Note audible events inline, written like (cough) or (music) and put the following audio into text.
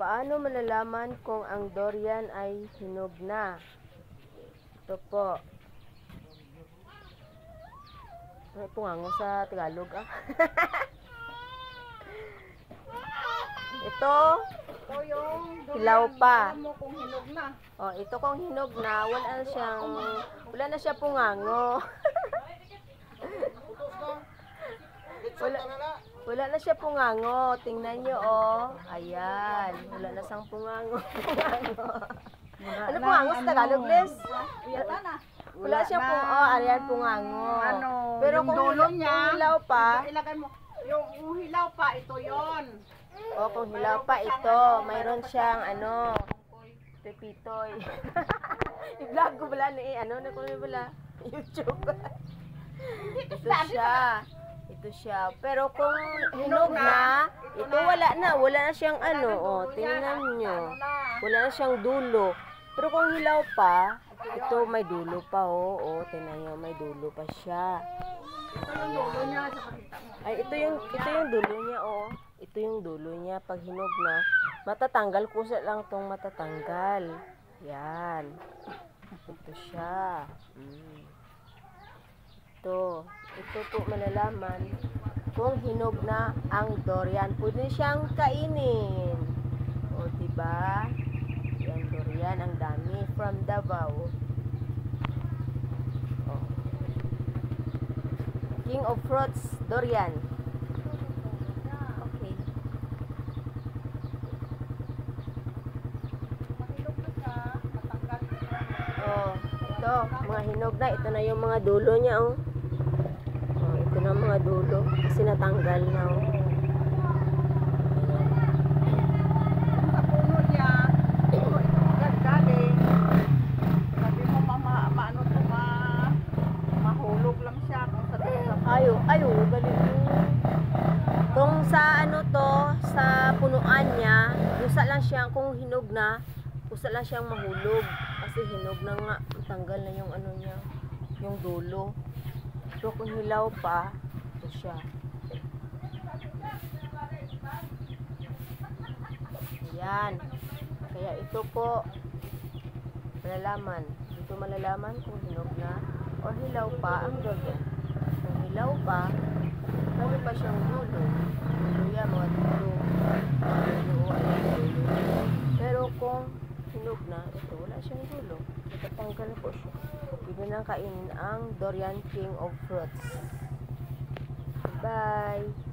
Paano malalaman kung ang durian ay hinog na? Ito po. Ay, pungango sa Tagalog ah. (laughs) Ito, Ito yung Hilaw pa. Mo kung hinog na. oh, ito kung hinog na, wala na siyang, wala na siya pungango. (laughs) wala, wala na siya pungango. Tingnan nyo, oh. Ayan. Wala na siyang pungango. (laughs) pungango. Ano pungango sa Tagalog, Les? Wala na. Wala siyang pung, oh, ayan pungango. Ano, Pero kung, dulo niya, kung hilaw pa, Ilagay mo. Yung, yung hilaw pa, ito yon. oh, kung hilaw pa ito, mayroon siyang, ano, pepitoy. (laughs) I-vlog ko bala ni, ano, (laughs) na ko bala, YouTube. ito siya. Ito siya. Pero kung hinog na, ito wala na. Wala na siyang ano, oh, tingnan nyo. Wala na siyang dulo. Pero kung hilaw pa, ito may dulo pa, oh. Oh, tingnan nyo, may dulo pa siya. Ay, ito yung, ito yung dulo niya, oh. Ito yung dulo niya. Pag hinog na, matatanggal. Kusa lang tong matatanggal. Yan. Ito siya. Mm. Ito. Ito po malalaman kung hinog na ang durian. Pwede siyang kainin. O, diba? Yan, durian. Ang dami. From Davao. Oh. King of fruits, durian. Okay. Oh, ito, mga hinog na. Ito na yung mga dulo niya, oh. Ang mga dulo. Kasi natanggal na, oh. Ayo, ayo, mo. Kung sa ano to, sa punuan niya, kusa lang siya, kung hinog na, kusa lang siyang mahulog. Kasi hinog na nga, tanggal na yung ano niya, yung dulo. Pero kung hilaw pa, ito siya. Ayan. Kaya ito po, malalaman. Dito malalaman kung hinog na o hilaw pa ang durian. Kung hilaw pa, meron pa siyang dulo. Dulo yan, mga dulo. Mga dulo, ayan, dulo. Pero kung hinog na, ito, wala siyang dulo. Itatanggal po siya. Pwede nang kainin ang Dorian King of Fruits. Bye!